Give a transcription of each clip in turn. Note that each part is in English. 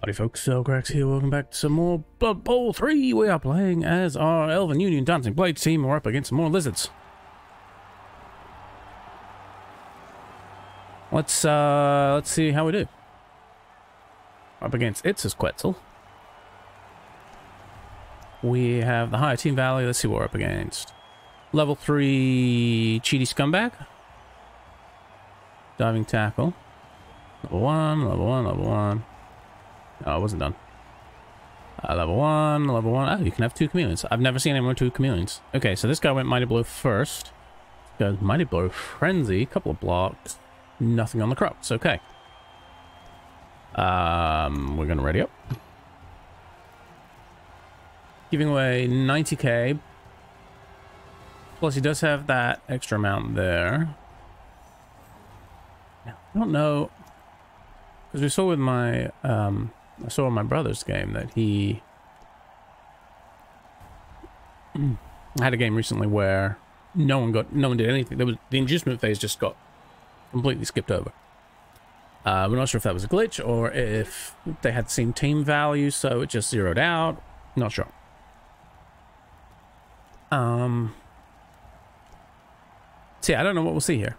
Howdy folks, Zelgrax here, welcome back to some more Blood Bowl 3. We are playing as our Elven Union Dancing Blades team. We're up against some more lizards. Let's, uh, let's see how we do. Up against Itzazquetzal. We have the higher team value. Let's see what we're up against. Level 3 Cheaty Scumbag. Diving Tackle. Level 1, level 1, level 1. Oh, I wasn't done. Uh, level 1, level 1. Oh, you can have two chameleons. I've never seen anyone with two chameleons. Okay, so this guy went Mighty Blow first. Goes Mighty Blow Frenzy. Couple of blocks. Nothing on the crops. Okay. Um, we're to ready up. Giving away 90k. Plus, he does have that extra amount there. I don't know. Because we saw with my, um, I saw in my brother's game that he had a game recently where no one got, no one did anything. There was the inducement phase just got completely skipped over. Uh, we're not sure if that was a glitch or if they had the same team value, so it just zeroed out. Not sure. Um. See, I don't know what we'll see here.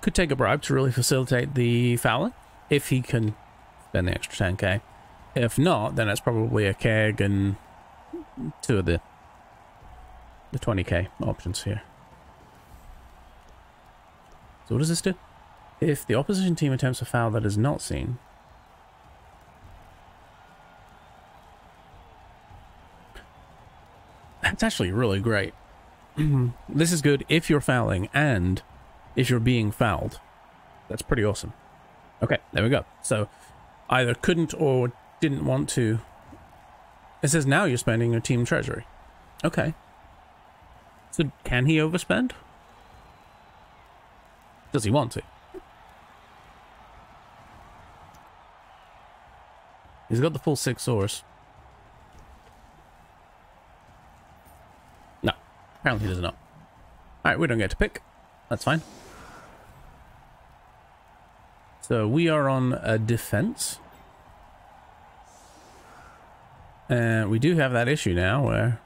Could take a bribe to really facilitate the fouling if he can spend the extra 10k. If not, then it's probably a keg and two of the the 20k options here. So what does this do? If the opposition team attempts a foul that is not seen, that's actually really great. this is good if you're fouling and if you're being fouled. That's pretty awesome. Okay, there we go. So either couldn't or didn't want to. It says now you're spending your team treasury. Okay. So can he overspend? Does he want to? He's got the full six source. No, apparently he does not. Alright, we don't get to pick. That's fine. So we are on a defense. And we do have that issue now where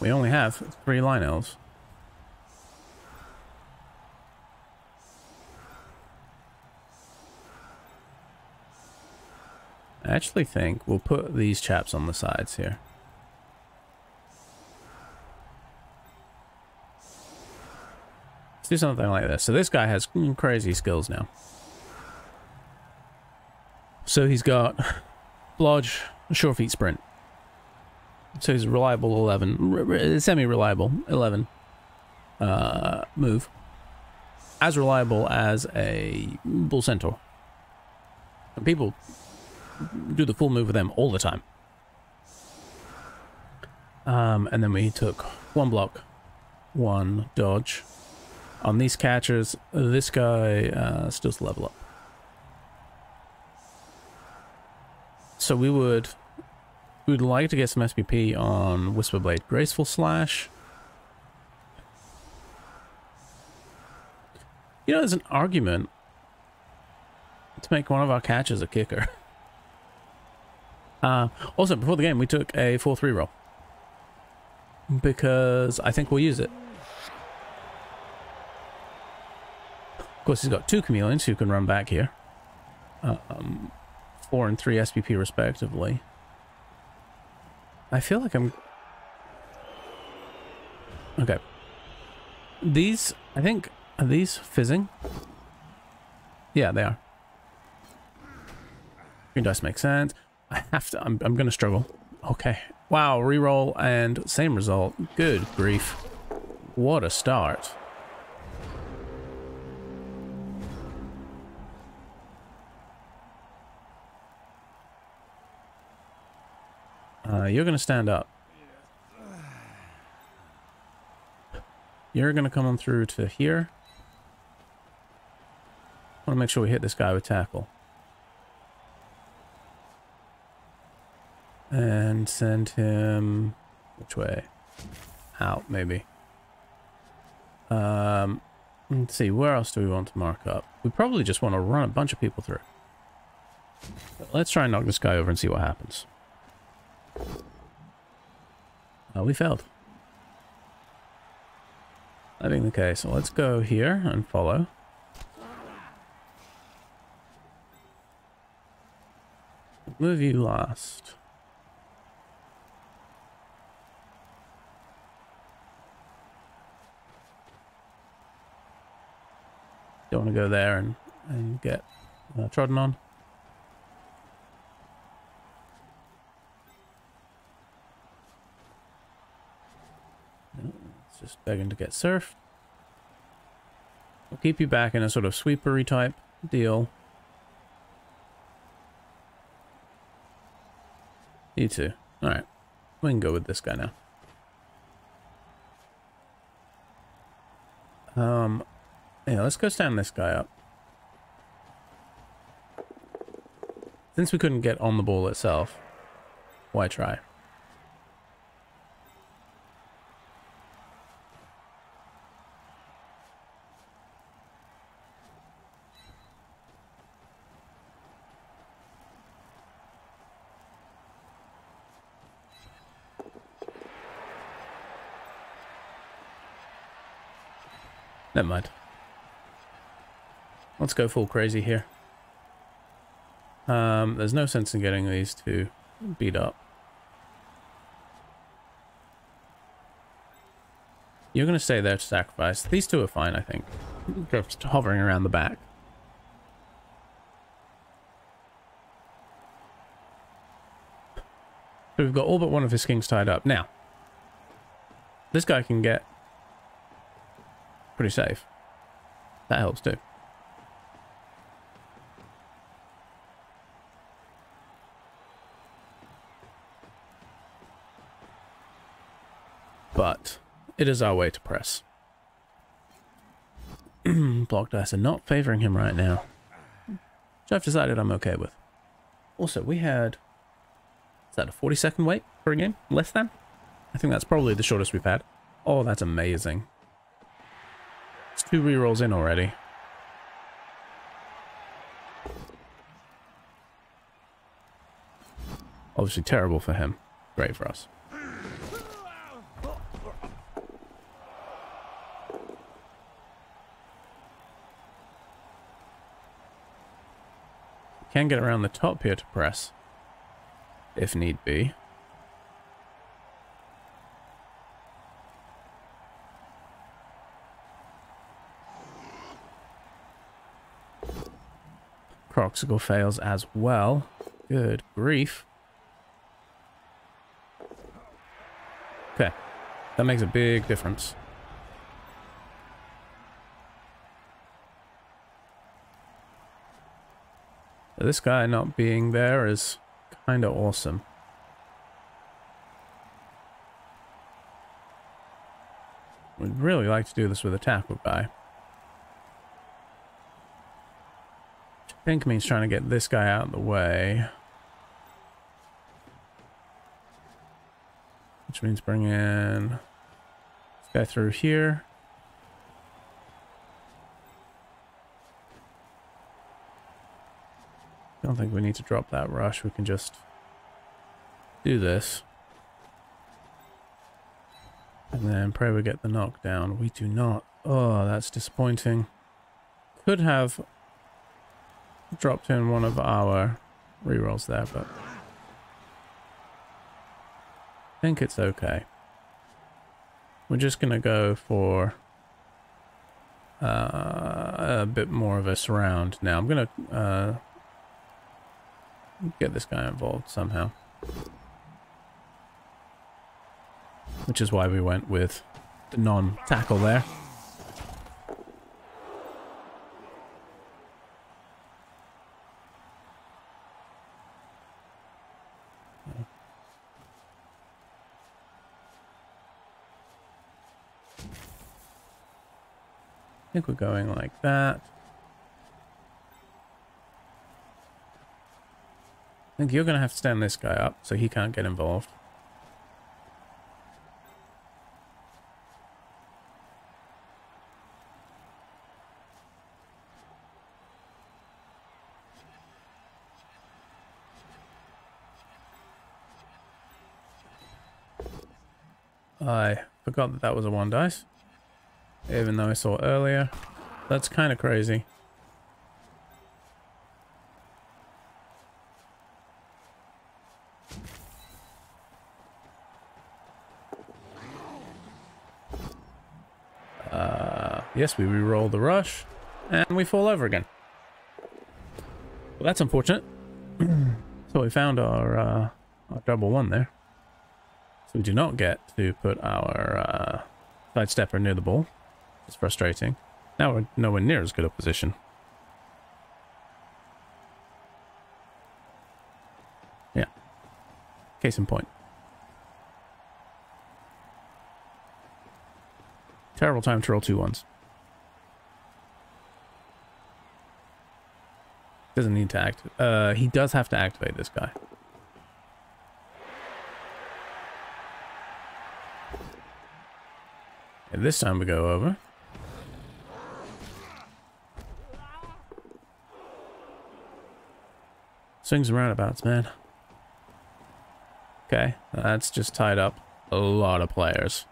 we only have three line. I actually think we'll put these chaps on the sides here. Let's do something like this. So this guy has crazy skills now. So he's got Blodge, Sure Feet Sprint. So he's reliable 11, semi-reliable 11 uh, move. As reliable as a Bull Centaur. And people do the full move with them all the time. Um, and then we took one block, one dodge. On these catchers, this guy uh, still level up. So we would we would like to get some SPP on Whisperblade Graceful Slash. You know, there's an argument to make one of our catchers a kicker. Uh, also, before the game, we took a 4-3 roll. Because I think we'll use it. Course, he's got two chameleons who can run back here. Um, four and three SPP respectively. I feel like I'm... Okay. These, I think, are these fizzing? Yeah, they are. Green dice makes sense. I have to, I'm, I'm going to struggle. Okay. Wow, reroll and same result. Good grief. What a start. Uh, you're going to stand up. You're going to come on through to here. Want to make sure we hit this guy with tackle. And send him... Which way? Out, maybe. Um, let's see, where else do we want to mark up? We probably just want to run a bunch of people through. But let's try and knock this guy over and see what happens. Oh, we failed. Being the case, so let's go here and follow. Move you last. Don't want to go there and, and get uh, trodden on. It's just begging to get surfed. We'll keep you back in a sort of sweepery type deal. You too. Alright. We can go with this guy now. Um, yeah, let's go stand this guy up. Since we couldn't get on the ball itself, why try? Never mind. Let's go full crazy here. Um, there's no sense in getting these two beat up. You're going to stay there to sacrifice. These two are fine, I think. Just hovering around the back. We've got all but one of his kings tied up. Now, this guy can get pretty safe. That helps too. But it is our way to press. Block dice are not favoring him right now. Which I've decided I'm okay with. Also, we had... Is that a 40 second wait for a game? Less than? I think that's probably the shortest we've had. Oh, that's amazing. It's two rerolls in already. Obviously terrible for him. Great for us. Can get around the top here to press. If need be. Croxical fails as well. Good grief. Okay. That makes a big difference. This guy not being there is kind of awesome. We'd really like to do this with a tackle guy. I think means trying to get this guy out of the way. Which means bringing this guy through here. I don't think we need to drop that rush. We can just do this. And then pray we get the knockdown. We do not. Oh, that's disappointing. Could have dropped in one of our rerolls there, but I think it's okay. We're just going to go for uh, a bit more of a surround now. I'm going to uh, get this guy involved somehow. Which is why we went with the non-tackle there. think we're going like that. I think you're going to have to stand this guy up so he can't get involved. I forgot that that was a one dice. Even though I saw earlier. That's kind of crazy. Uh, yes, we re-roll the rush, and we fall over again. Well, that's unfortunate. so we found our, uh, our double one there. So we do not get to put our uh, sidestepper near the ball. It's frustrating. Now we're nowhere near as good a position. Yeah. Case in point. Terrible time to roll two ones. Doesn't need to act. Uh, he does have to activate this guy. And this time we go over. Swings and roundabouts, man. Okay, that's just tied up a lot of players.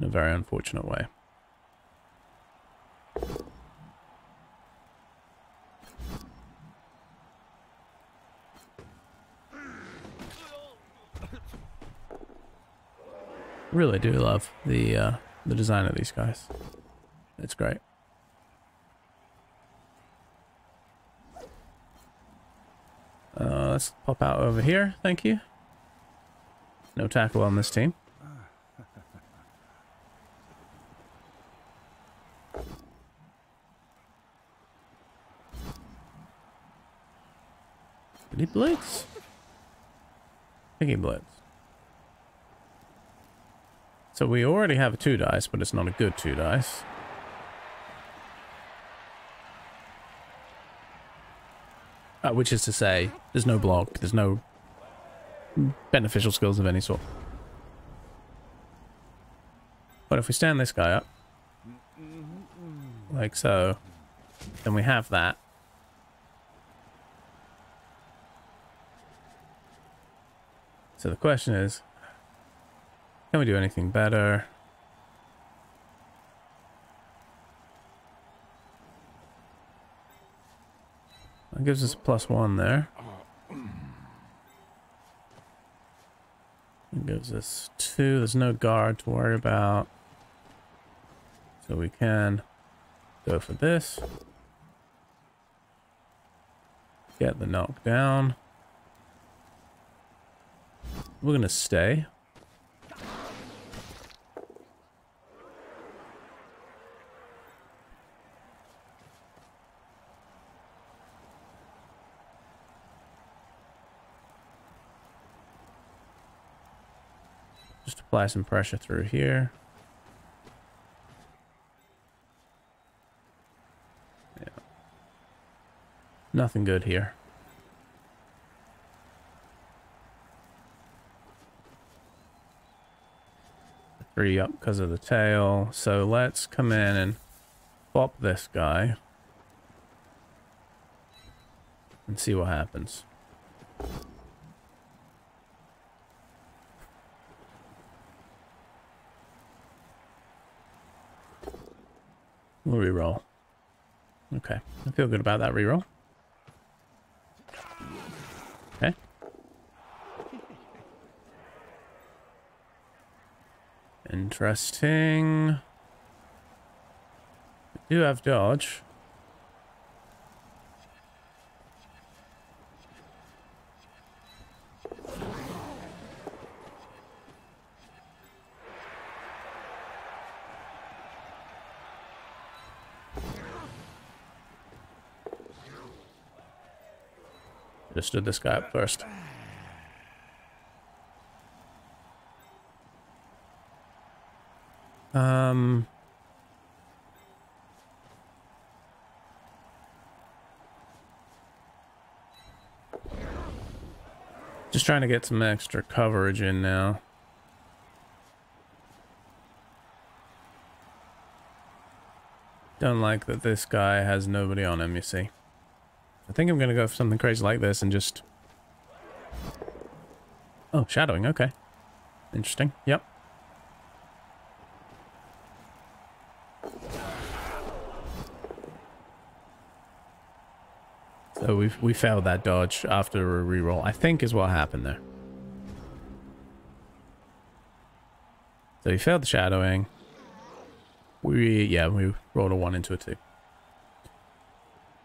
In a very unfortunate way. really do love the uh, the design of these guys. It's great. Uh, let's pop out over here. Thank you. No tackle on this team. Did he blitz? I think he blitz. So we already have a two dice, but it's not a good two dice. Uh, which is to say, there's no block, there's no beneficial skills of any sort. But if we stand this guy up, like so, then we have that. So the question is, can we do anything better? That gives us plus one there. It gives us two. There's no guard to worry about. So we can go for this. Get the knockdown. We're going to stay. Apply some pressure through here. Yeah. Nothing good here. Three up because of the tail. So let's come in and pop this guy. And see what happens. We'll reroll. Okay. I feel good about that reroll. Okay. Interesting. We do have dodge. Just stood this guy up first. Um... Just trying to get some extra coverage in now. Don't like that this guy has nobody on him, you see. I think I'm going to go for something crazy like this and just... Oh, shadowing, okay. Interesting. Yep. So we we failed that dodge after a reroll. I think is what happened there. So we failed the shadowing. We yeah we rolled a one into a two,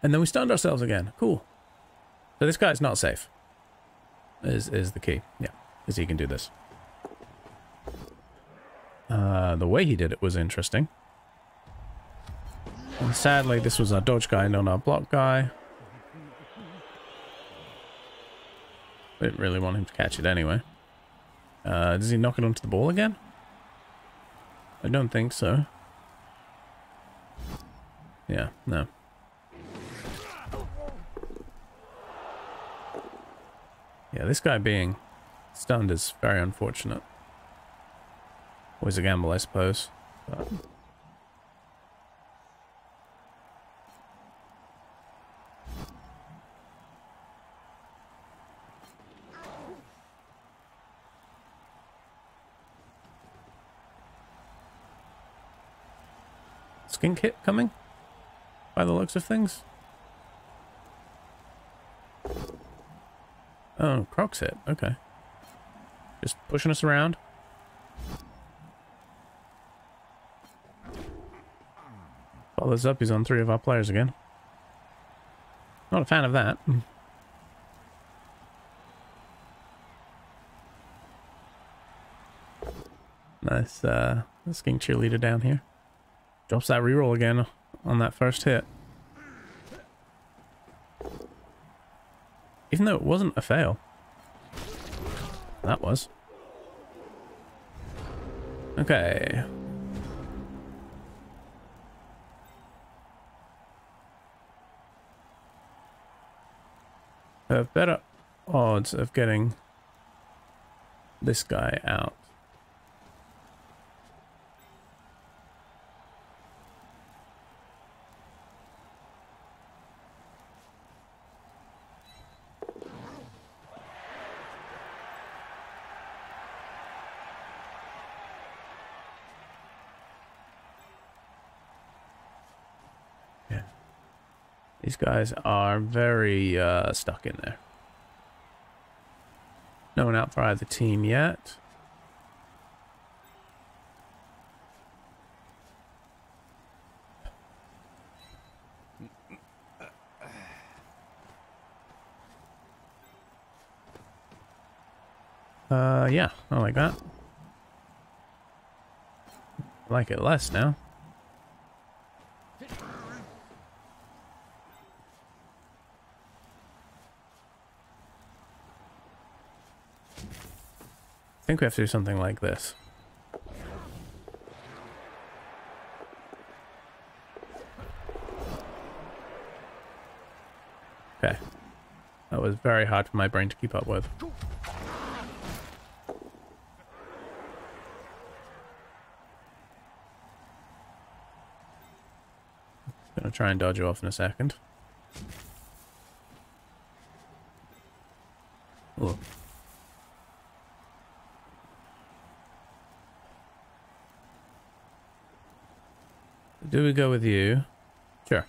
and then we stunned ourselves again. Cool. So this guy's not safe. Is is the key? Yeah, because he can do this. Uh, the way he did it was interesting. And sadly, this was our dodge guy, not our block guy. I didn't really want him to catch it anyway. Uh, does he knock it onto the ball again? I don't think so. Yeah, no. Yeah, this guy being stunned is very unfortunate. Always a gamble, I suppose. But... skink hit coming? By the looks of things. Oh, Croc's hit. Okay. Just pushing us around. Follows up, he's on three of our players again. Not a fan of that. Nice, uh, skink cheerleader down here. Drops that reroll again on that first hit. Even though it wasn't a fail. That was. Okay. Have better odds of getting this guy out. These guys are very uh, stuck in there. No one out for either team yet. Uh, yeah, I like that. I like it less now. Think we have to do something like this. Okay. That was very hard for my brain to keep up with. Gonna try and dodge you off in a second. We go with you? Sure.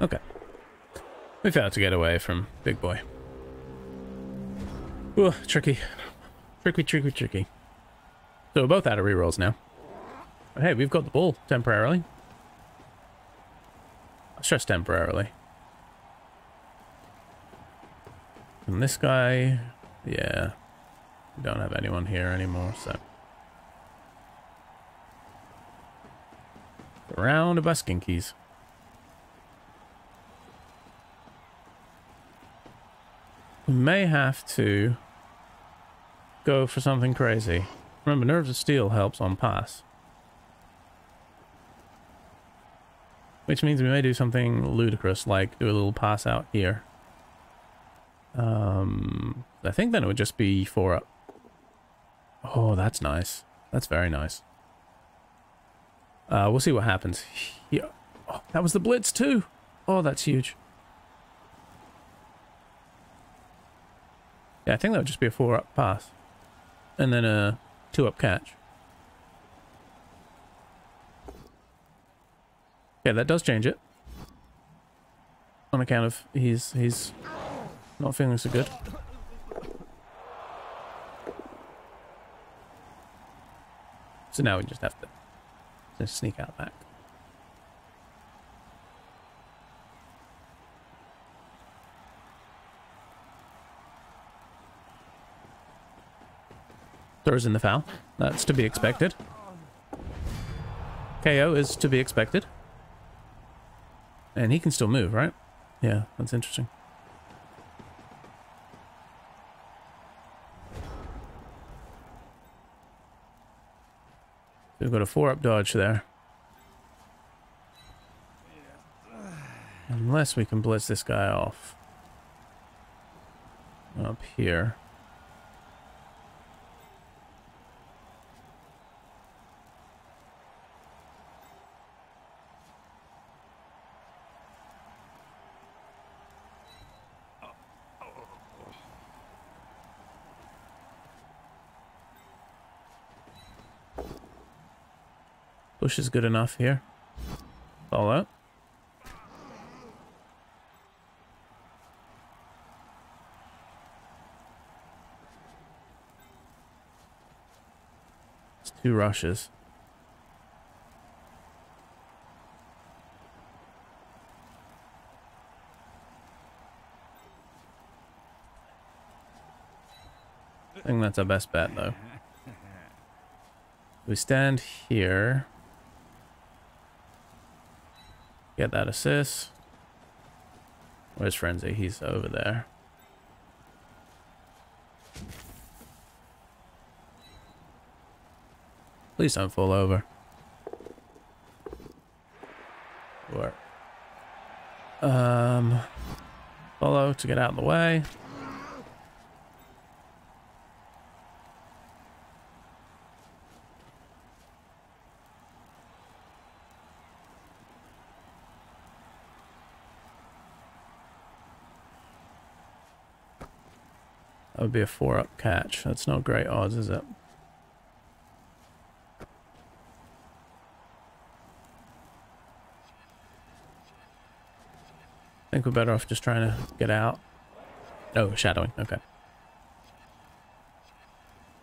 Okay. We failed to get away from Big Boy. Ooh, tricky. Tricky, tricky, tricky. So we're both out of rerolls now. But hey, we've got the ball temporarily. Just temporarily. And this guy, yeah, we don't have anyone here anymore, so. Round of buskinkies. We may have to go for something crazy. Remember, Nerves of Steel helps on pass. Which means we may do something ludicrous, like do a little pass out here. Um, I think then it would just be four up. Oh, that's nice. That's very nice. Uh, we'll see what happens. Yeah. Oh, that was the blitz too. Oh, that's huge. Yeah, I think that would just be a four up pass. And then a two up catch. Yeah, that does change it. On account of he's he's not feeling so good. So now we just have to just sneak out back. Throws in the foul. That's to be expected. KO is to be expected. And he can still move, right? Yeah, that's interesting. We've got a four up dodge there. Unless we can blitz this guy off. Up here. Push is good enough here. Follow. It's two rushes. I think that's our best bet though. We stand here. Get that assist. Where's Frenzy? He's over there. Please don't fall over. Work. Um, follow to get out of the way. Be a four up catch. That's not great odds, is it? I think we're better off just trying to get out. Oh, shadowing. Okay.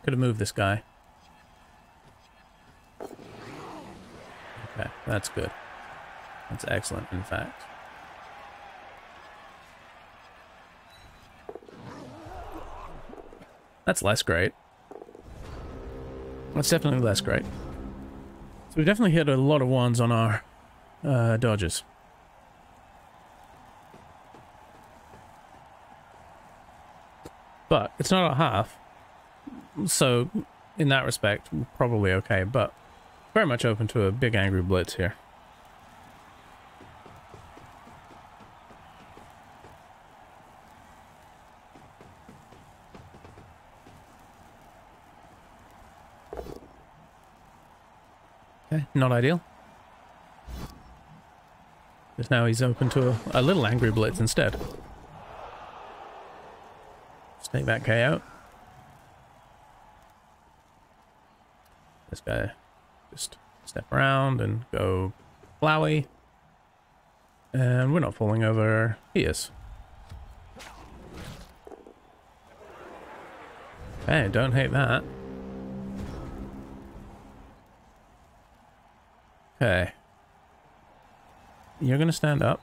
Could have moved this guy. Okay, that's good. That's excellent, in fact. That's less great. That's definitely less great. So we definitely hit a lot of ones on our uh, dodges. But it's not a half. So in that respect, probably okay, but very much open to a big angry blitz here. Not ideal. Because now he's open to a, a little angry blitz instead. Take that K out. This guy just step around and go flowy. And we're not falling over. He is. Hey, don't hate that. Okay. You're gonna stand up.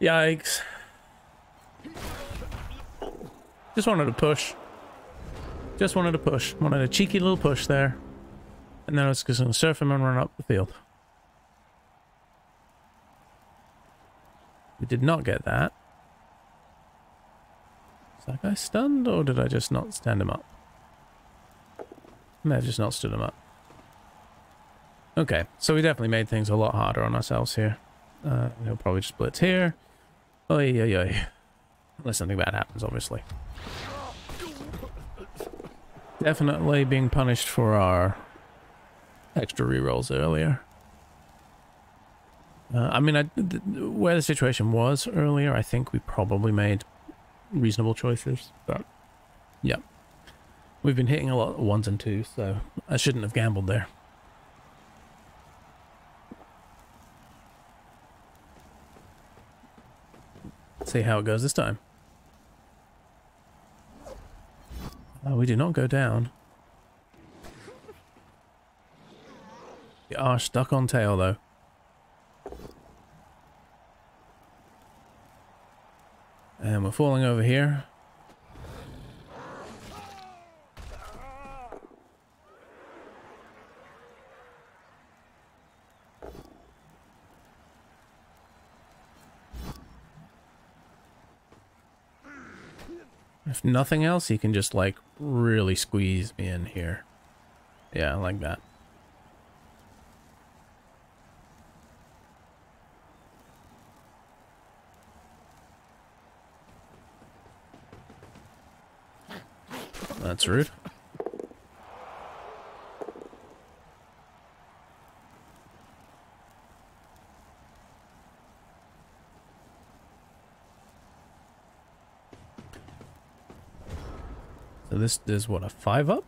Yikes. Just wanted to push. Just wanted to push. Wanted a cheeky little push there. And then I was just going to surf him and run up the field. We did not get that. Is that guy stunned or did I just not stand him up? May have just not stood him up. Okay, so we definitely made things a lot harder on ourselves here. Uh, he'll probably just blitz here. Oi, oi, oi. Unless something bad happens, obviously. Definitely being punished for our extra rerolls earlier. Uh, I mean, I, th where the situation was earlier, I think we probably made reasonable choices, but yeah. We've been hitting a lot of ones and twos, so I shouldn't have gambled there. see how it goes this time. Oh, we do not go down. We are stuck on tail, though. And we're falling over here. If nothing else, he can just like really squeeze me in here. Yeah, I like that. That's rude. So this is what, a five up?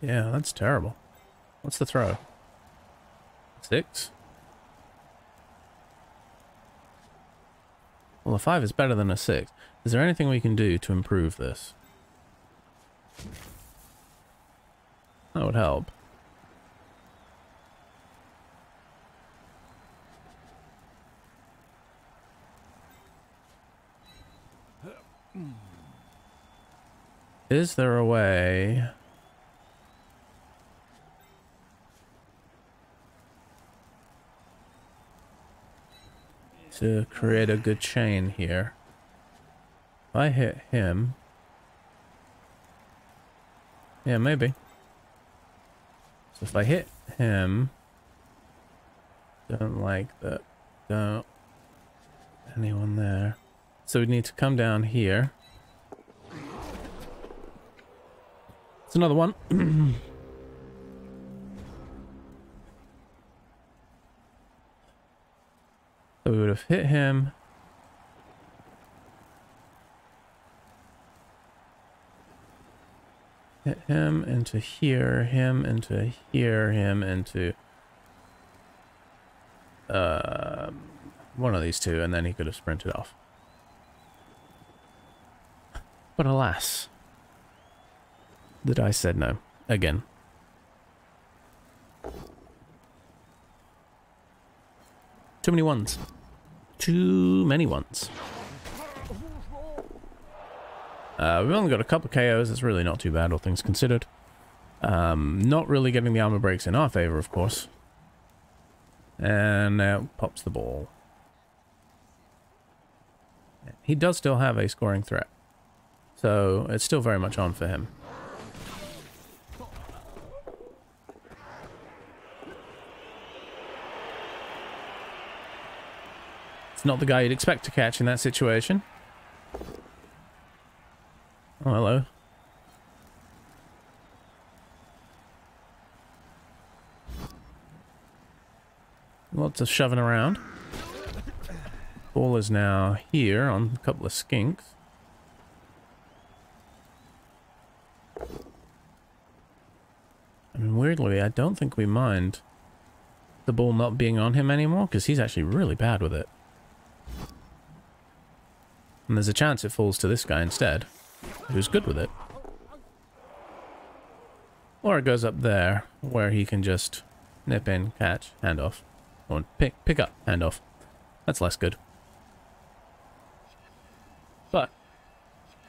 Yeah, that's terrible. What's the throw? Six? Well, a five is better than a six. Is there anything we can do to improve this? That would help. Is there a way... to create a good chain here? If I hit him... Yeah, maybe. So if I hit him... Don't like that. Don't... Anyone there. So we need to come down here. It's another one. so we would have hit him. Him into here, him into here, him into uh, one of these two, and then he could have sprinted off. But alas, the dice said no. Again. Too many ones. Too many ones. Uh, we've only got a couple KOs. It's really not too bad, all things considered. Um, not really getting the armor breaks in our favor, of course. And now pops the ball. He does still have a scoring threat. So it's still very much on for him. It's not the guy you'd expect to catch in that situation. Oh, hello. Lots of shoving around. Ball is now here on a couple of skinks. I mean, weirdly, I don't think we mind the ball not being on him anymore, because he's actually really bad with it. And there's a chance it falls to this guy instead, who's good with it. Or it goes up there, where he can just nip in, catch, hand off. Or pick, pick up, hand off. That's less good. But,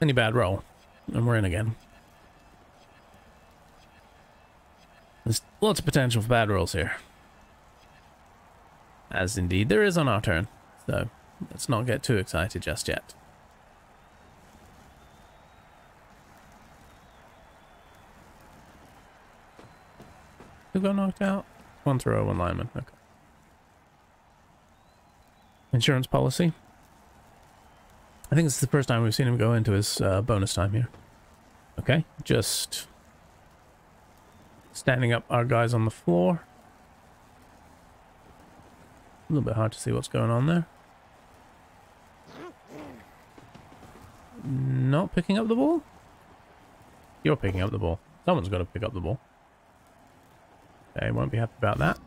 any bad roll, and we're in again. There's lots of potential for bad rolls here. As indeed there is on our turn, so let's not get too excited just yet. Who got knocked out? One thrower, one lineman. Okay. Insurance policy. I think this is the first time we've seen him go into his uh, bonus time here. Okay, just standing up our guys on the floor. A little bit hard to see what's going on there. Not picking up the ball? You're picking up the ball. Someone's got to pick up the ball. Okay, won't be happy about that.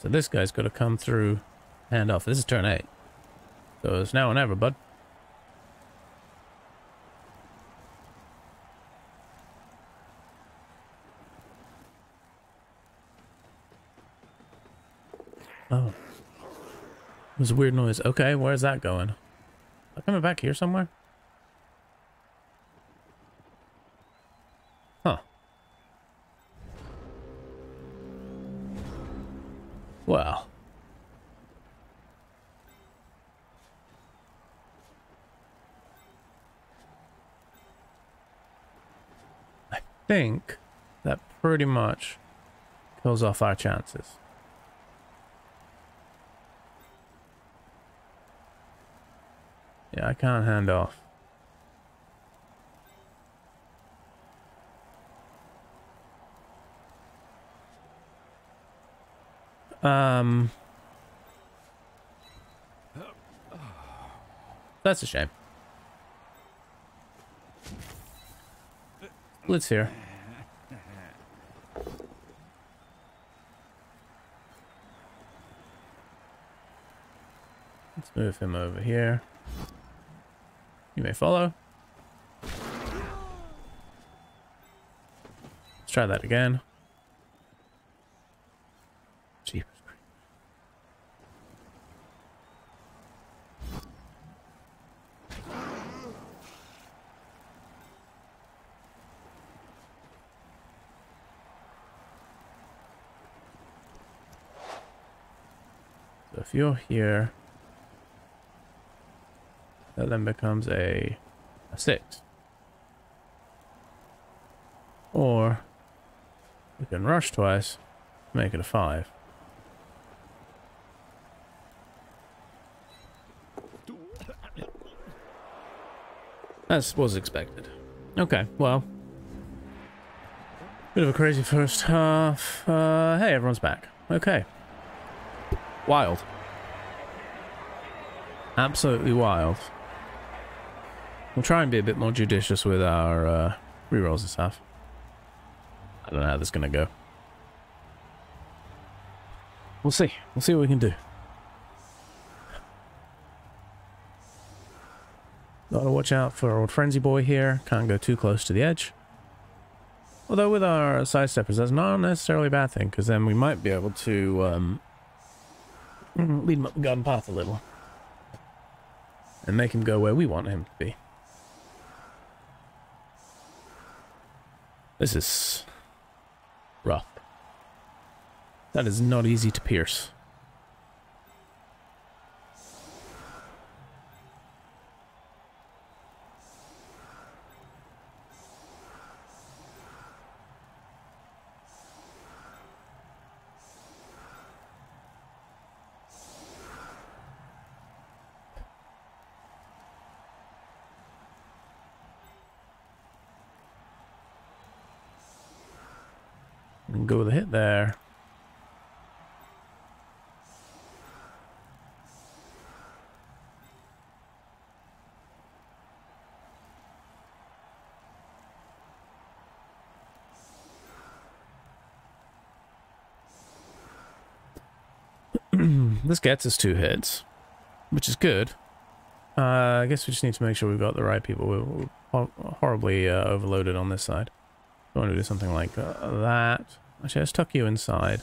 So this guy's got to come through hand off. This is turn 8. So it's now or never, bud. Oh. It was a weird noise. Okay, where's that going? Coming back here somewhere? Well. I think that pretty much kills off our chances. Yeah, I can't hand off. Um, that's a shame. Let's hear. Let's move him over here. You may follow. Let's try that again. Jeepers. So if you're here, that then becomes a, a 6. Or we can rush twice, make it a 5. As was expected. Okay, well. Bit of a crazy first half. Uh, hey, everyone's back. Okay. Wild. Absolutely wild. We'll try and be a bit more judicious with our uh, rerolls and stuff. I don't know how this is going to go. We'll see. We'll see what we can do. Gotta watch out for old Frenzy Boy here. Can't go too close to the edge. Although with our sidesteppers, that's not necessarily a bad thing, because then we might be able to um, lead him up the garden path a little. And make him go where we want him to be. This is rough. That is not easy to pierce. And go with a hit there. this gets us two hits, which is good. Uh, I guess we just need to make sure we've got the right people. We're, we're horribly uh, overloaded on this side. I want to do something like uh, that. Actually, let's tuck you inside.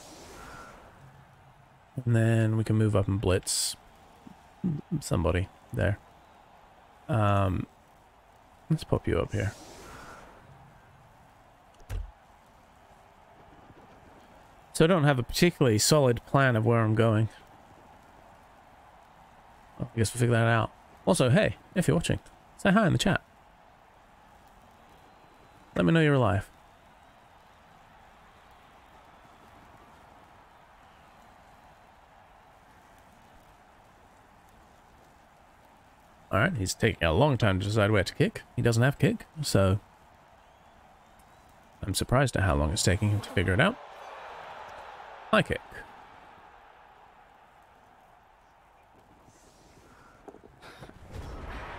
And then we can move up and blitz somebody there. Um, let's pop you up here. So I don't have a particularly solid plan of where I'm going. I guess we'll figure that out. Also, hey, if you're watching, Say hi in the chat. Let me know you're alive. Alright, he's taking a long time to decide where to kick. He doesn't have kick, so... I'm surprised at how long it's taking him to figure it out. High kick.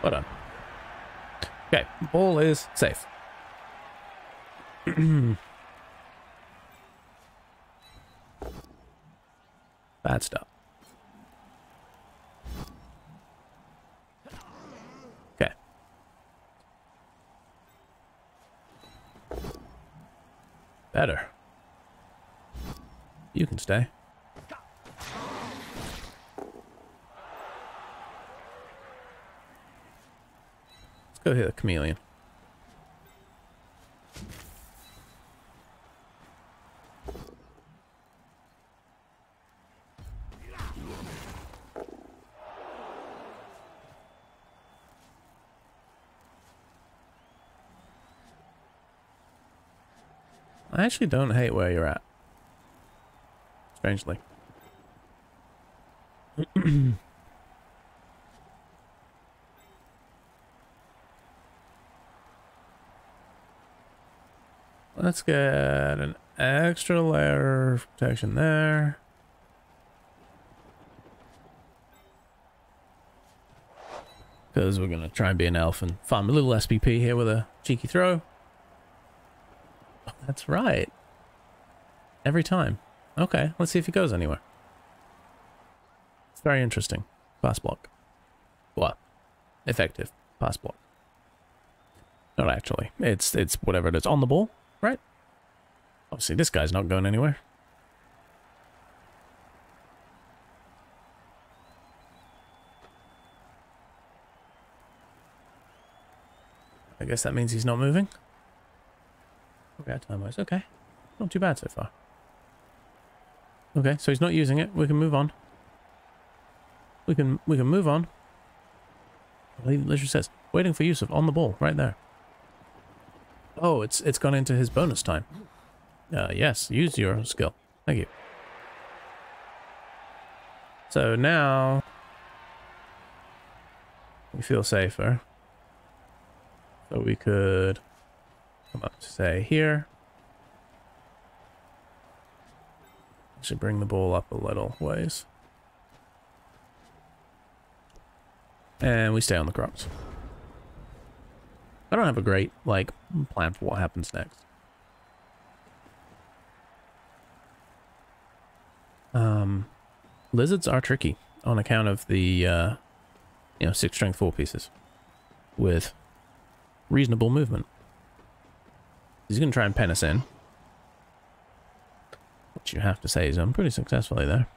Well done. Okay, ball is safe. Bad stuff. Okay. Better. You can stay. Let's go hit a chameleon. I actually don't hate where you're at. Strangely. Let's get an extra layer of protection there. Because we're going to try and be an elf and farm a little SPP here with a cheeky throw. That's right. Every time. Okay, let's see if he goes anywhere. It's very interesting. Pass block. What? Effective. Pass block. Not actually. It's it's whatever it is. On the ball, right? Obviously, this guy's not going anywhere. I guess that means he's not moving. Okay, time wise. Okay. Not too bad so far. Okay, so he's not using it. We can move on. We can we can move on. Literally says waiting for Yusuf on the ball right there. Oh, it's it's gone into his bonus time. Uh, yes, use your skill. Thank you. So now we feel safer. So we could come up to say here. Should bring the ball up a little ways. And we stay on the crops. I don't have a great, like, plan for what happens next. Um, lizards are tricky on account of the, uh, you know, six strength four pieces with reasonable movement. He's going to try and pen us in. Which you have to say he's done pretty successfully there.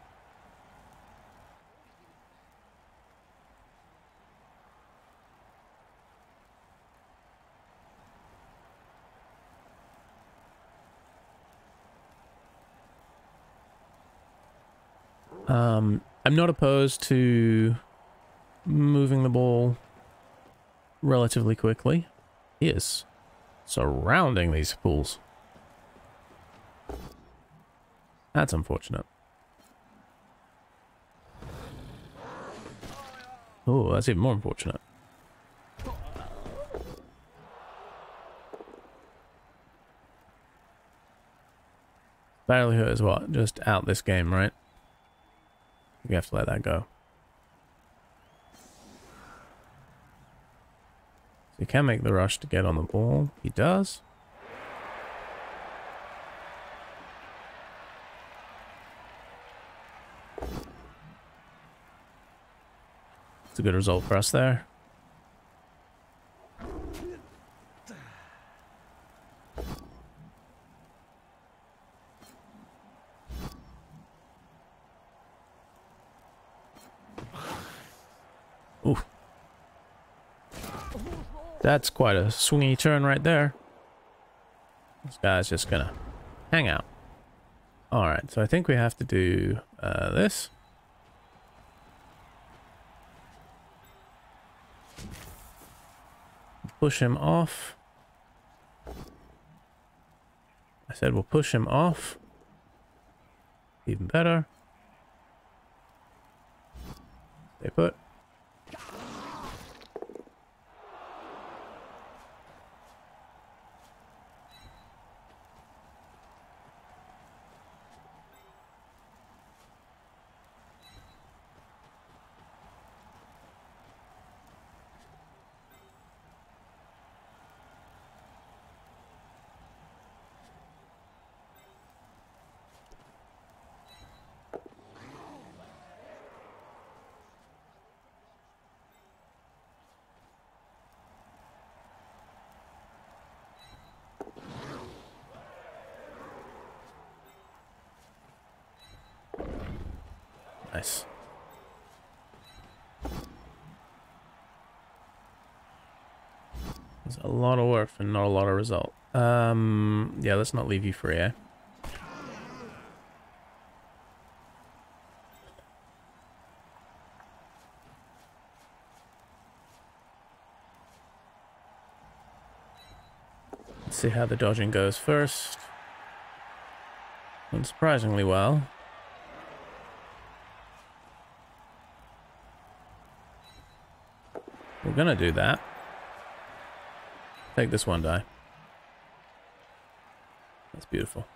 Um, I'm not opposed to moving the ball relatively quickly. He is surrounding these pools. That's unfortunate. Oh, that's even more unfortunate. Barely hurt is what? Just out this game, right? We have to let that go. So he can make the rush to get on the ball. He does. A good result for us there. Ooh. That's quite a swingy turn right there. This guy's just gonna hang out. Alright, so I think we have to do uh, this. Push him off. I said we'll push him off. Even better. They put. Nice. There's a for not a lot of result. Um, yeah, let's not leave you free, eh? Let's see how the dodging goes first. Went surprisingly well. We're gonna do that. Take this one die. That's beautiful.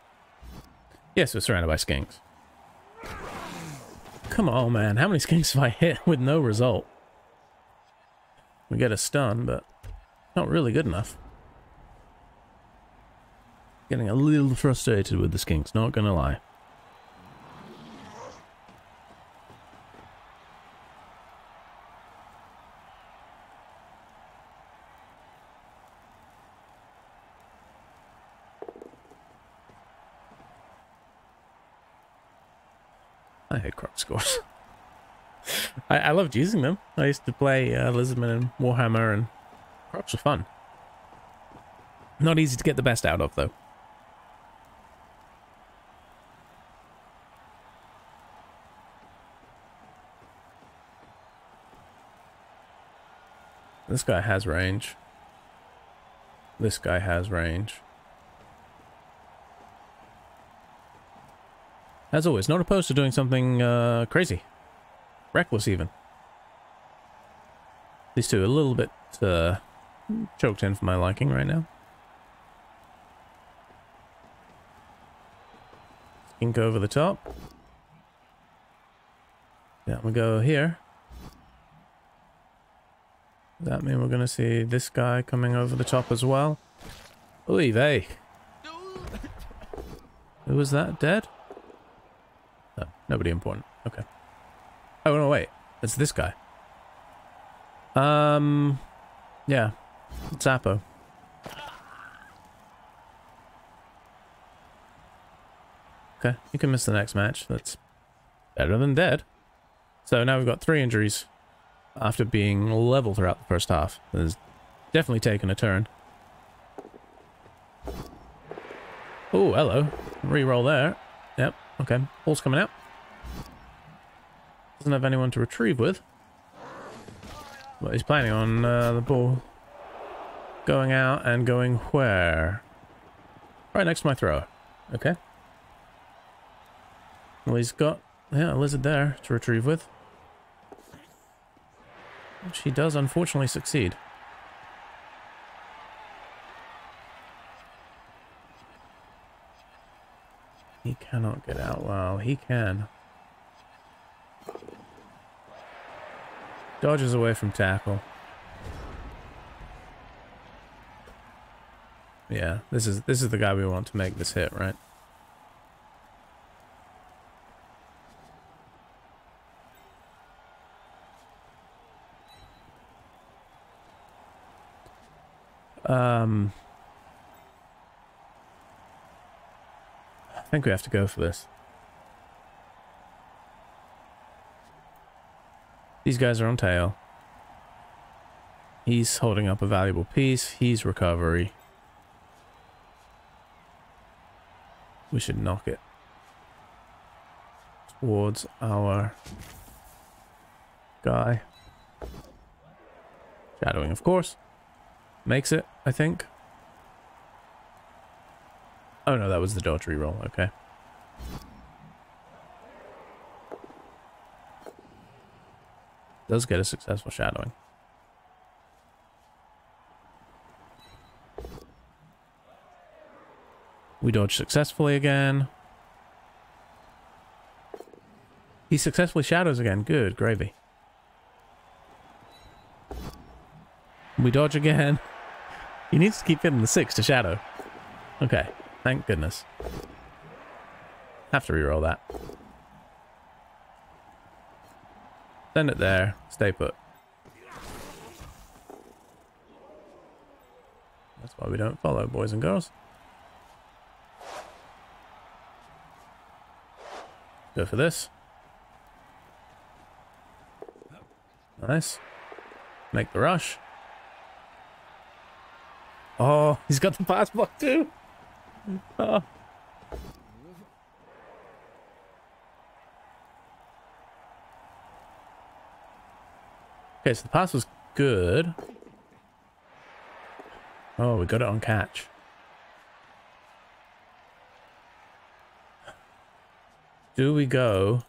Yes, we're surrounded by skinks. Come on, man. How many skinks have I hit with no result? We get a stun, but not really good enough. Getting a little frustrated with the skinks, not gonna lie. I hate Kroxigors. I, I loved using them. I used to play uh, and Warhammer, and crops are fun. Not easy to get the best out of, though. This guy has range. This guy has range. As always, not opposed to doing something uh, crazy. Reckless, even. These two are a little bit uh, choked in for my liking right now. Ink over the top. Yeah, we go here. Does that mean we're going to see this guy coming over the top as well? Oy vey. Who was that? Dead? Nobody important. Okay. Oh, no, wait. It's this guy. Um, yeah. It's Zappo. Okay, you can miss the next match. That's better than dead. So now we've got three injuries after being level throughout the first half. There's definitely taken a turn. Oh, hello. Reroll there. Yep, okay. Ball's coming out. Doesn't have anyone to retrieve with. But he's planning on uh, the ball going out and going where? Right next to my thrower. Okay. Well, he's got yeah, a lizard there to retrieve with. Which he does unfortunately succeed. He cannot get out. Well, he can. Dodges away from tackle. Yeah, this is this is the guy we want to make this hit, right? Um, I think we have to go for this. These guys are on tail. He's holding up a valuable piece. He's recovery. We should knock it towards our guy. Shadowing, of course. makes it, I think. Oh no, that was the dodge reroll, okay. Does get a successful shadowing. We dodge successfully again. He successfully shadows again. Good gravy. We dodge again. He needs to keep hitting the six to shadow. Okay, thank goodness. Have to reroll that. Send it there. Stay put. That's why we don't follow, boys and girls. Go for this. Nice. Make the rush. Oh, he's got the pass block too. Oh. Okay, so the pass was good. Oh, we got it on catch. Do we go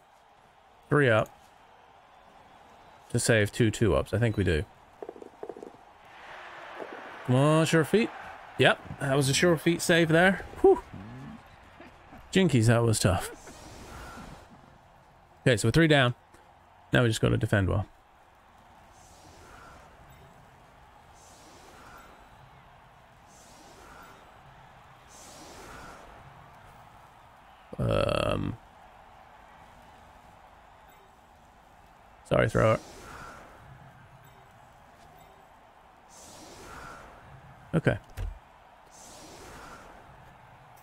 three up to save two two ups? I think we do. Come on, sure feet. Yep, that was a sure feet save there. Whew. Jinkies, that was tough. Okay, so we're three down. Now we just got to defend well. Sorry, thrower. Okay.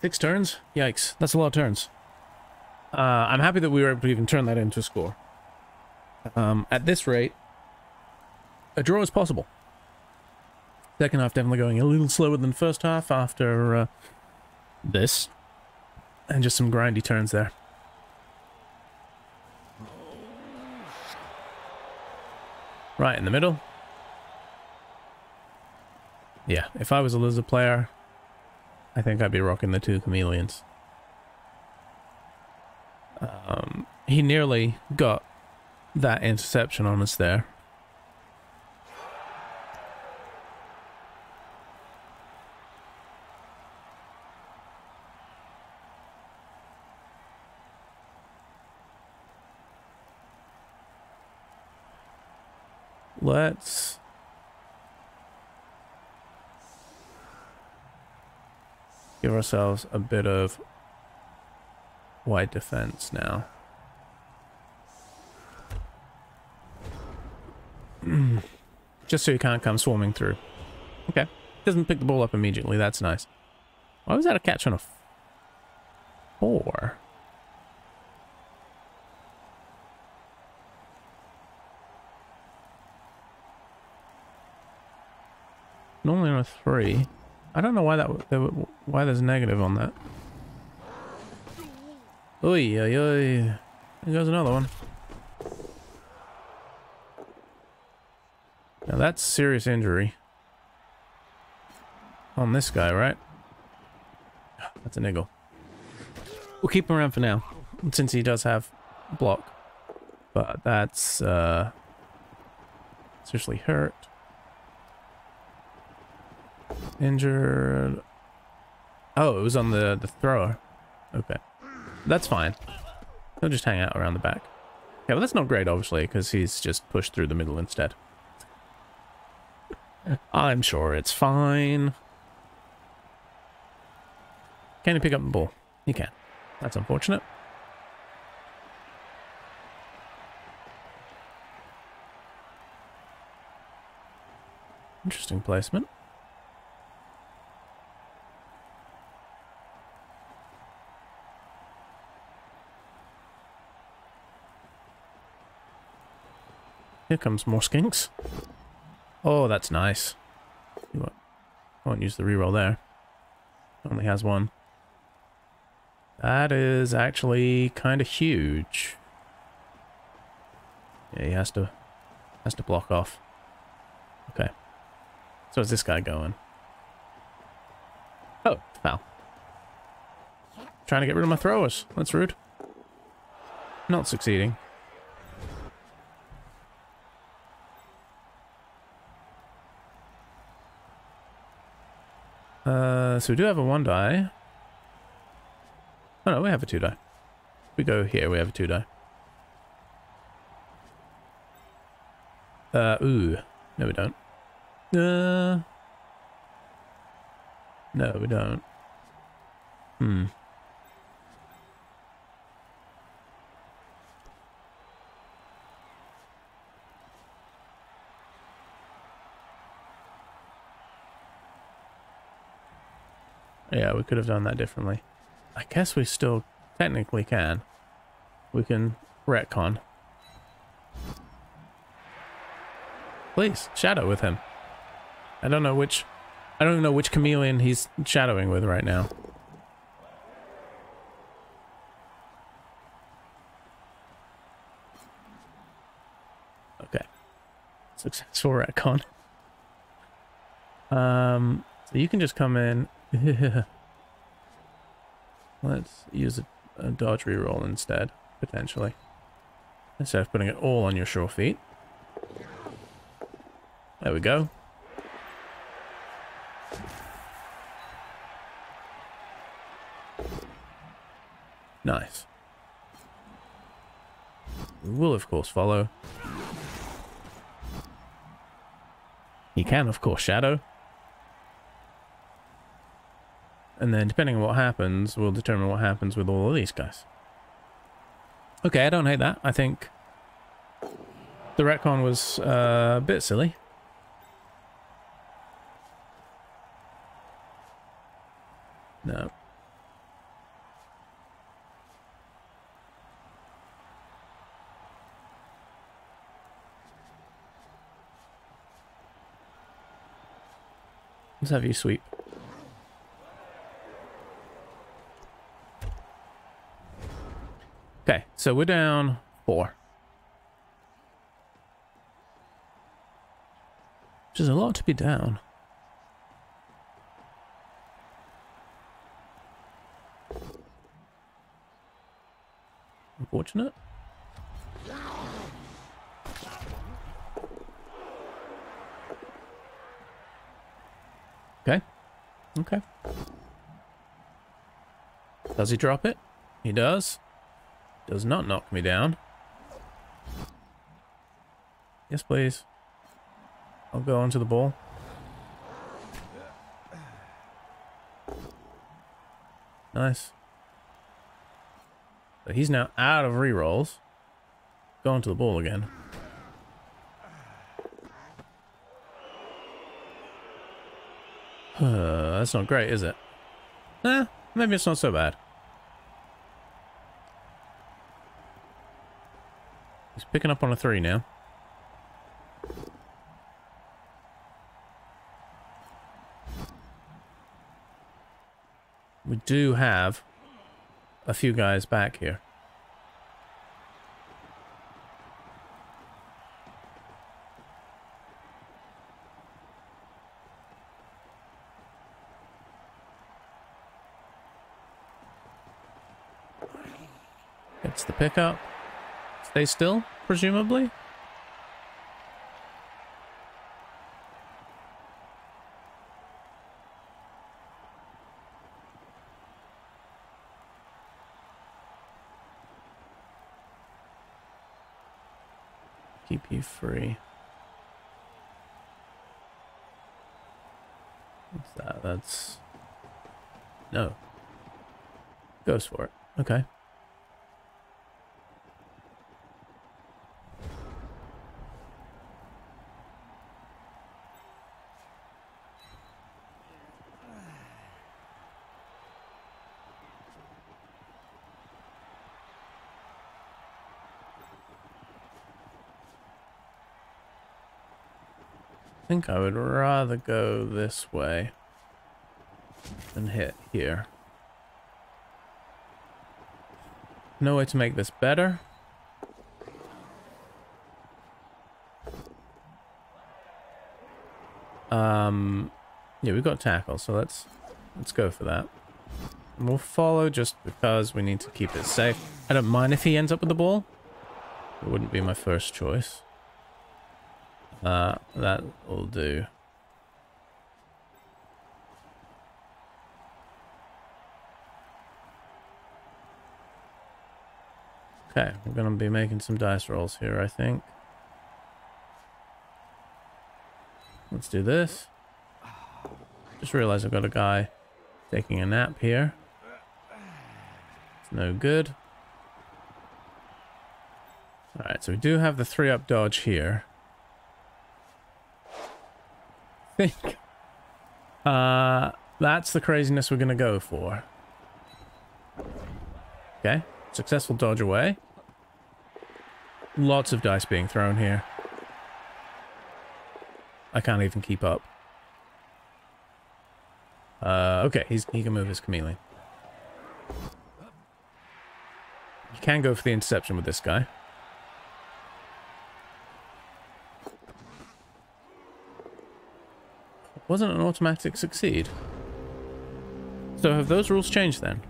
Six turns? Yikes. That's a lot of turns. Uh, I'm happy that we were able to even turn that into a score. Um, at this rate, a draw is possible. Second half definitely going a little slower than first half after uh, this. And just some grindy turns there. Right in the middle. Yeah, if I was a lizard player, I think I'd be rocking the two chameleons. Um, he nearly got that interception on us there. Let's give ourselves a bit of wide defense now. Just so you can't come swarming through. Okay. Doesn't pick the ball up immediately. That's nice. Why was that a catch on a four? Normally on a three. I don't know why that why there's negative on that. Oi, oi, oi. There goes another one. Now that's serious injury. On this guy, right? That's a niggle. We'll keep him around for now, since he does have block. But that's, uh, seriously hurt. Injured. Oh, it was on the, the thrower. Okay. That's fine. He'll just hang out around the back. Yeah, well that's not great, obviously, because he's just pushed through the middle instead. I'm sure it's fine. Can he pick up the ball? He can. That's unfortunate. Interesting placement. Here comes more skinks. Oh, that's nice. You won't, won't use the reroll there. Only has one. That is actually kind of huge. Yeah, he has to has to block off. Okay. So is this guy going? Oh, foul. Trying to get rid of my throwers. That's rude. Not succeeding. Uh, so we do have a one die. Oh no, we have a two die. We go here, we have a two die. Uh, ooh. No, we don't. Uh, no, we don't. Hmm. Yeah, we could have done that differently. I guess we still technically can. We can retcon. Please, shadow with him. I don't know which... I don't know which chameleon he's shadowing with right now. Okay. Successful retcon. Um, so you can just come in Let's use a, a dodge reroll instead, potentially. Instead of putting it all on your sure feet. There we go. Nice. We will, of course, follow. You can, of course, shadow. And then depending on what happens, we'll determine what happens with all of these guys. Okay, I don't hate that. I think the retcon was uh, a bit silly. No. Let's have you sweep. So we're down four. Which is a lot to be down. Unfortunate. Okay. Okay. Does he drop it? He does. Does not knock me down. Yes, please. I'll go onto the ball. Nice. So he's now out of rerolls. Going to the ball again. That's not great, is it? Eh, maybe it's not so bad. He's picking up on a three now. We do have a few guys back here. It's the pickup. Stay still, presumably? Keep you free. What's that? That's... No. Goes for it. Okay. Think I would rather go this way than hit here. No way to make this better. Um, yeah, we've got tackle, so let's let's go for that. And we'll follow just because we need to keep it safe. I don't mind if he ends up with the ball. It wouldn't be my first choice. Uh, that will do. Okay, we're going to be making some dice rolls here, I think. Let's do this. Just realized I've got a guy taking a nap here. It's no good. Alright, so we do have the three up dodge here. I think uh, that's the craziness we're going to go for. Okay, successful dodge away. Lots of dice being thrown here. I can't even keep up. Uh, okay, he's, he can move his chameleon. You can go for the interception with this guy. Wasn't an automatic succeed. So have those rules changed then?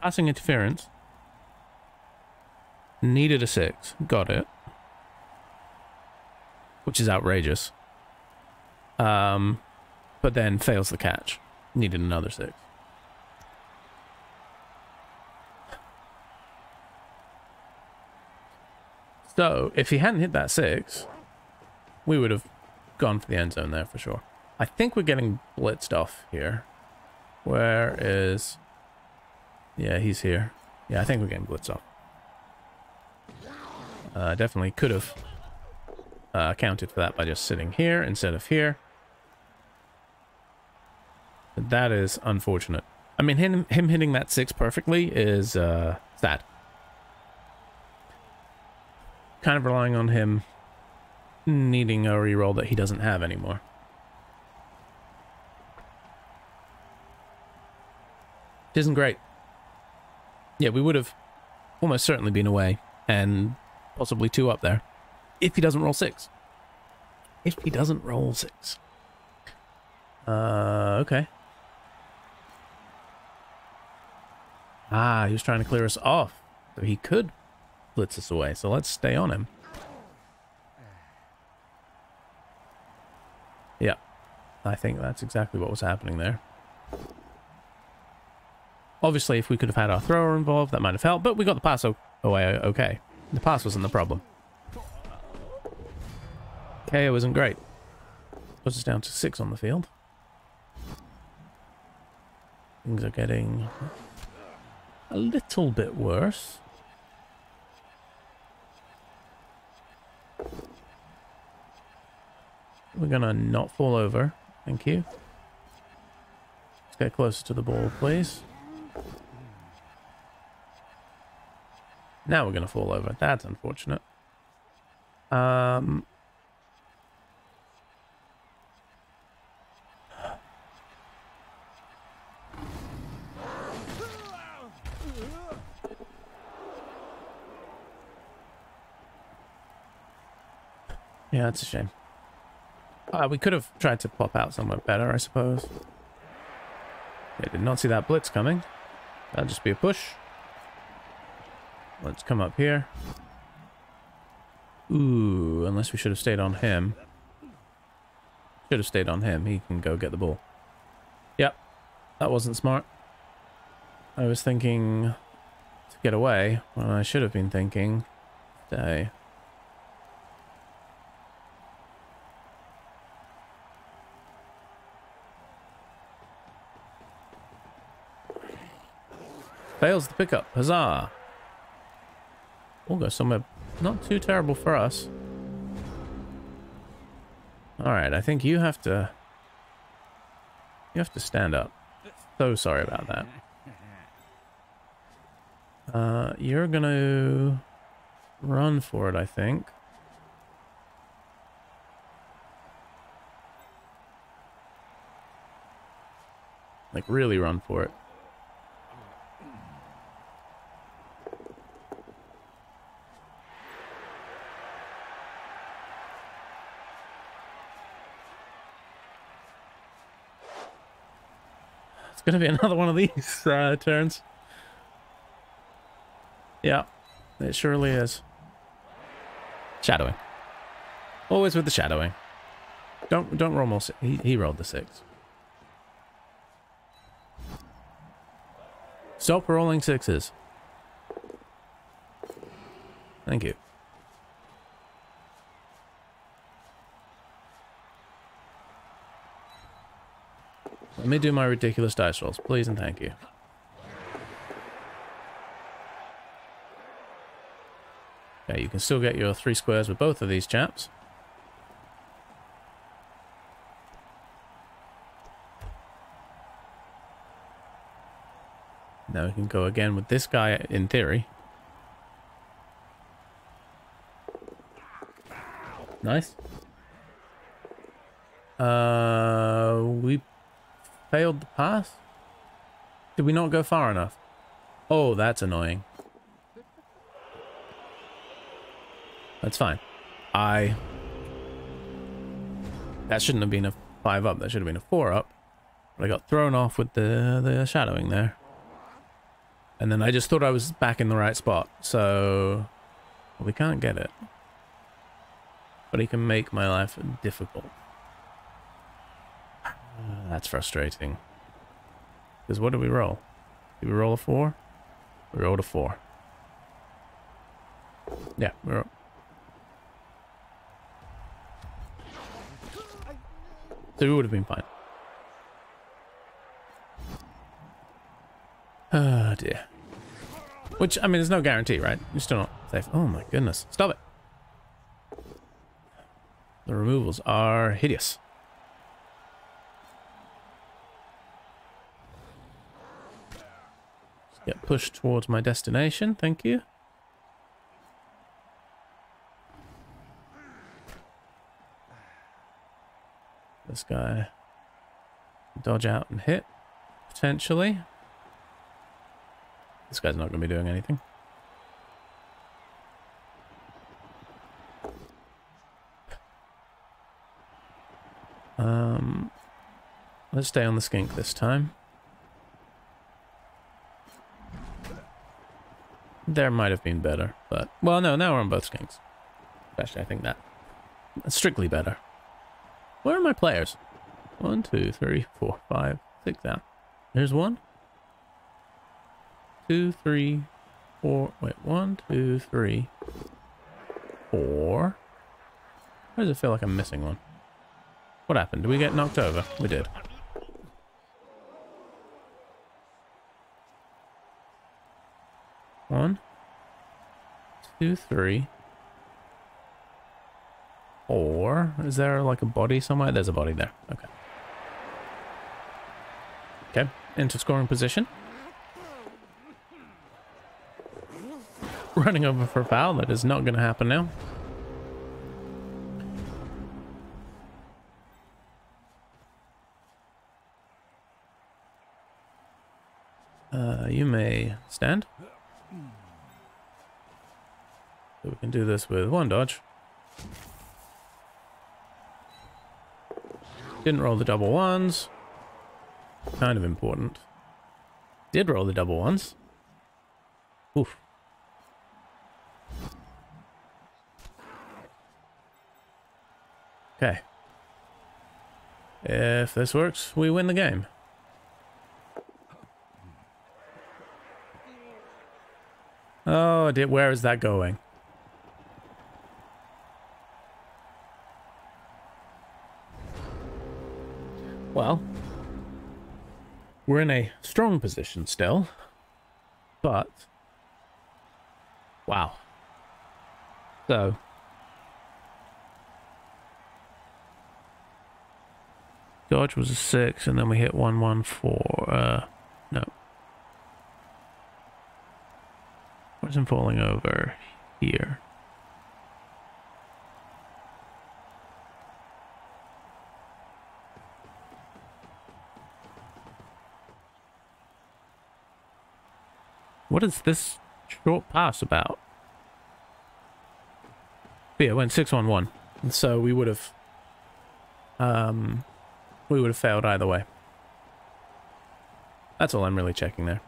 Passing interference. Needed a six. Got it. Which is outrageous. Um, but then fails the catch. Needed another six. So, if he hadn't hit that six, we would have gone for the end zone there for sure. I think we're getting blitzed off here. Where is... Yeah, he's here. Yeah, I think we're getting blitzed off. Uh, definitely could have uh, accounted for that by just sitting here instead of here. That is unfortunate. I mean, him, him hitting that six perfectly is uh, sad. Kind of relying on him needing a reroll that he doesn't have anymore. Isn't great. Yeah, we would have almost certainly been away and possibly two up there if he doesn't roll six. If he doesn't roll six. Uh, okay. Ah, he was trying to clear us off. So he could blitz us away. So let's stay on him. Yeah. I think that's exactly what was happening there. Obviously, if we could have had our thrower involved, that might have helped, but we got the pass away okay. The pass wasn't the problem. KO isn't great. Puts us down to six on the field. Things are getting a little bit worse. We're gonna not fall over. Thank you. Let's get closer to the ball, please. Now we're going to fall over. That's unfortunate. Um... Yeah, that's a shame. Uh, we could have tried to pop out somewhere better, I suppose. I did not see that blitz coming. That'll just be a push. Let's come up here. Ooh, unless we should have stayed on him. Should have stayed on him. He can go get the ball. Yep. That wasn't smart. I was thinking to get away when I should have been thinking stay. Fails the pickup. Huzzah! We'll go somewhere not too terrible for us. Alright, I think you have to... You have to stand up. So sorry about that. Uh, you're gonna run for it, I think. Like, really run for it. Going to be another one of these uh, turns. Yeah, it surely is. Shadowing. Always with the shadowing. Don't don't roll more. He, he rolled the six. Stop rolling sixes. Thank you. Let me do my ridiculous dice rolls, please and thank you. Okay, you can still get your three squares with both of these chaps. Now we can go again with this guy in theory. Nice. Uh, we failed the pass? Did we not go far enough? Oh, that's annoying. That's fine. I... That shouldn't have been a 5 up. That should have been a 4 up. But I got thrown off with the, the shadowing there. And then I just thought I was back in the right spot. So... Well, we can't get it. But he can make my life difficult. That's frustrating. Because what did we roll? Did we roll a 4? We rolled a 4. Yeah, we rolled... So we would have been fine. Oh dear. Which, I mean, there's no guarantee, right? You're still not safe. Oh my goodness. Stop it. The removals are hideous. Pushed towards my destination. Thank you. This guy dodge out and hit, potentially. This guy's not going to be doing anything. Um, let's stay on the skink this time. There might have been better, but... Well, no, now we're on both skinks. Actually, I think that... Strictly better. Where are my players? One, two, three, four, five, six down. There's one. Two, three, four. Wait, one, two, three, four. Why does it feel like I'm missing one? What happened? Did we get knocked over? We did. One, two, three, or is there like a body somewhere? There's a body there. Okay. Okay, into scoring position. Running over for a foul. That is not going to happen now. Uh, you may stand. So we can do this with one dodge. Didn't roll the double ones. Kind of important. Did roll the double ones. Oof. Okay. If this works, we win the game. Oh, where is that going? Well, we're in a strong position still, but wow. So, dodge was a six, and then we hit one one four. Uh, no, wasn't falling over here. What is this short pass about? But yeah, it went 6-1-1. And so we would have... Um, we would have failed either way. That's all I'm really checking there.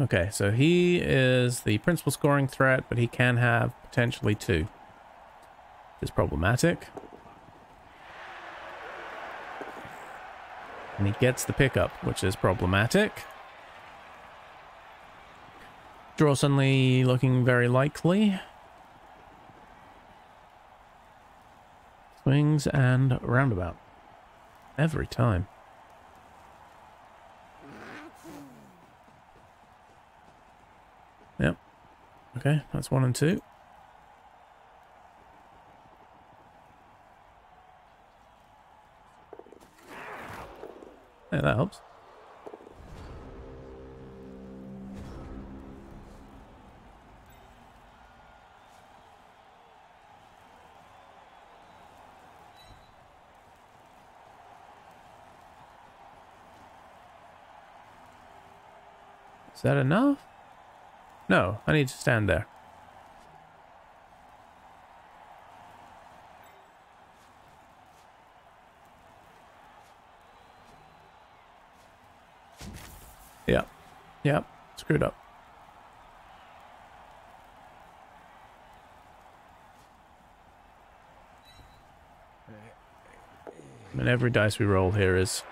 Okay, so he is the principal scoring threat, but he can have potentially two. It's problematic. And he gets the pickup, which is problematic. Draw suddenly looking very likely. Swings and roundabout. Every time. Yep. Okay, that's one and two. Yeah, that helps. Is that enough? No, I need to stand there. Yep. Yep. Screwed up. And every dice we roll here is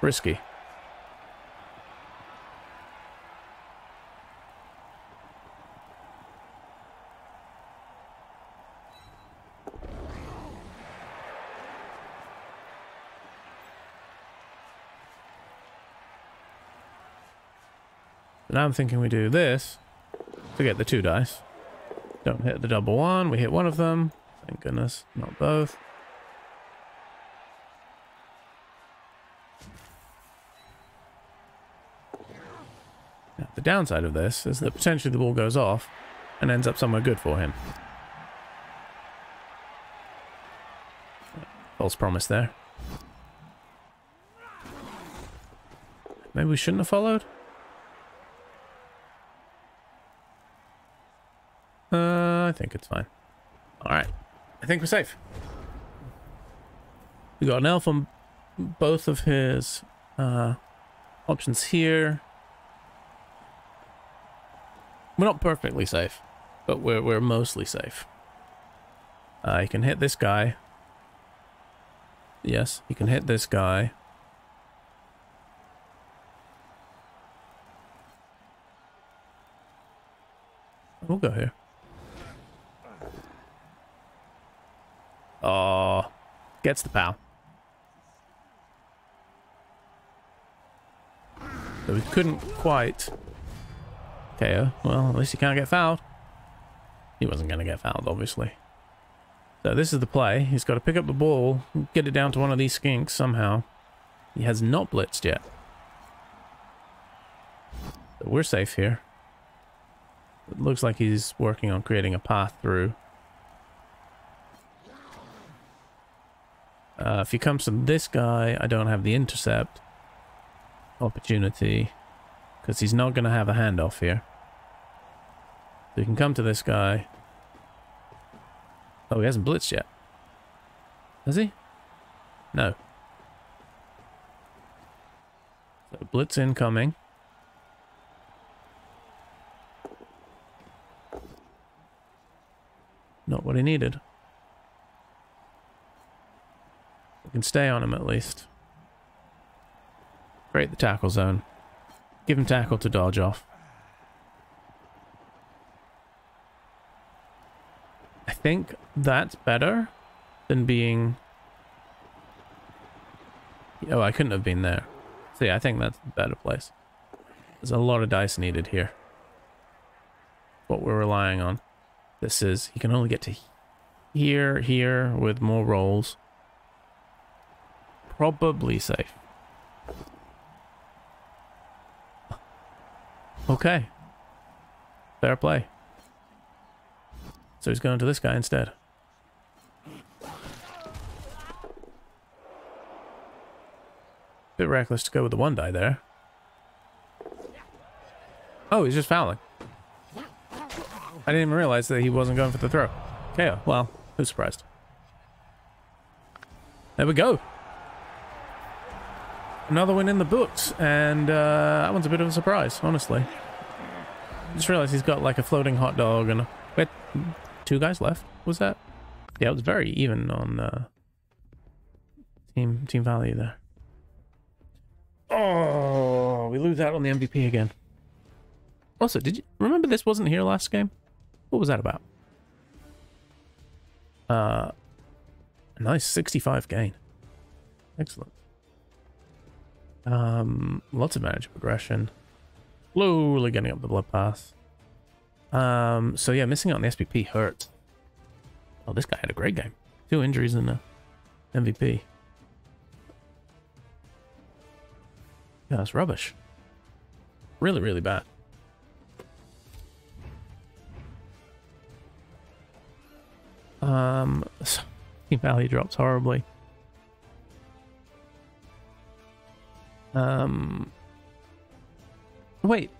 risky. I'm thinking we do this to get the two dice. Don't hit the double one. We hit one of them. Thank goodness. Not both. Now, the downside of this is that potentially the ball goes off and ends up somewhere good for him. False promise there. Maybe we shouldn't have followed? I think it's fine. Alright. I think we're safe. We got an elf on both of his uh, options here. We're not perfectly safe, but we're, we're mostly safe. Uh, you can hit this guy. Yes, you can hit this guy. We'll go here. Oh, gets the pal. So we couldn't quite KO. Well, at least he can't get fouled. He wasn't going to get fouled, obviously. So this is the play. He's got to pick up the ball, get it down to one of these skinks somehow. He has not blitzed yet. So we're safe here. It looks like he's working on creating a path through. Uh, if he comes to this guy, I don't have the intercept opportunity because he's not going to have a handoff here. So he can come to this guy. Oh, he hasn't blitzed yet. Has he? No. So blitz incoming. Not what he needed. We can stay on him at least. Create the tackle zone. Give him tackle to dodge off. I think that's better than being... Oh, I couldn't have been there. See, I think that's a better place. There's a lot of dice needed here. What we're relying on. This is, he can only get to here, here, with more rolls probably safe. Okay. Fair play. So he's going to this guy instead. Bit reckless to go with the one die there. Oh, he's just fouling. I didn't even realize that he wasn't going for the throw. KO. Well, who's surprised? There we go. Another win in the books, and uh, that one's a bit of a surprise, honestly. Just realized he's got like a floating hot dog and wait, two guys left. Was that? Yeah, it was very even on uh, team team value there. Oh, we lose out on the MVP again. Also, did you remember this wasn't here last game? What was that about? Uh, a nice 65 gain. Excellent. Um, lots of manager progression. Slowly getting up the blood pass. Um, so yeah, missing out on the SPP hurt. Oh, this guy had a great game. Two injuries and a MVP. Yeah, that's rubbish. Really, really bad. Um, team value drops horribly. Um, wait.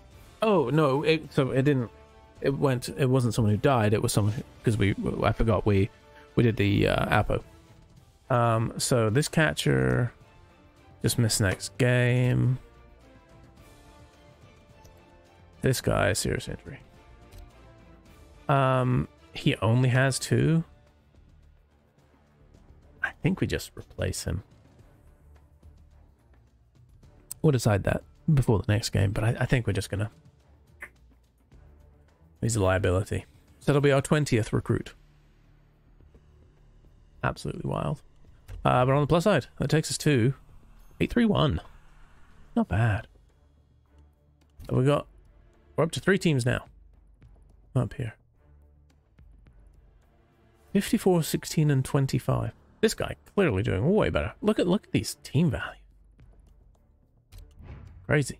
Oh no! It, so it didn't. It went. It wasn't someone who died. It was someone because we. I forgot we we did the uh, Apo. Um. So this catcher just missed next game. This guy serious injury. Um. He only has two. I think we just replace him. We'll decide that before the next game, but I, I think we're just gonna. He's a liability. So that'll be our 20th recruit. Absolutely wild. Uh, but on the plus side, that takes us to 831. Not bad. We got. We're up to three teams now. Up here. 54, 16, and 25. This guy clearly doing way better. Look at look at these team value. Crazy.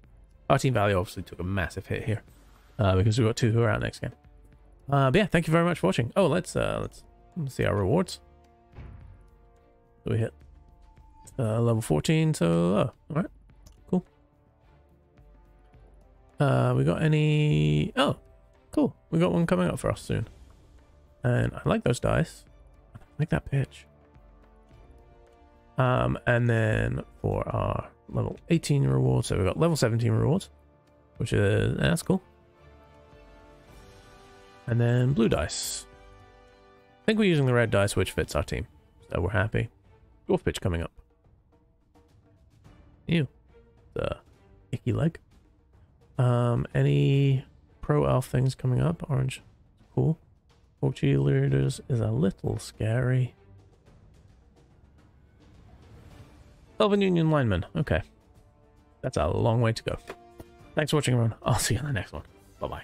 Our team value obviously took a massive hit here. Uh, because we've got two who are out next game. Uh, but yeah, thank you very much for watching. Oh, let's uh, let's, let's see our rewards. So we hit uh, level 14, so oh, alright. Cool. Uh, we got any oh, cool. We got one coming up for us soon. And I like those dice. I like that pitch. Um, and then for our level 18 rewards, so we've got level 17 rewards, which is, that's cool. And then blue dice. I think we're using the red dice, which fits our team. So we're happy. Dwarf pitch coming up. Ew. The icky leg. Um, any pro elf things coming up? Orange. Cool. Orc cheerleaders is a little scary. Elven Union lineman. Okay. That's a long way to go. Thanks for watching, everyone. I'll see you in the next one. Bye-bye.